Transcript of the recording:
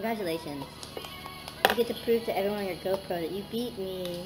Congratulations. You get to prove to everyone on your GoPro that you beat me.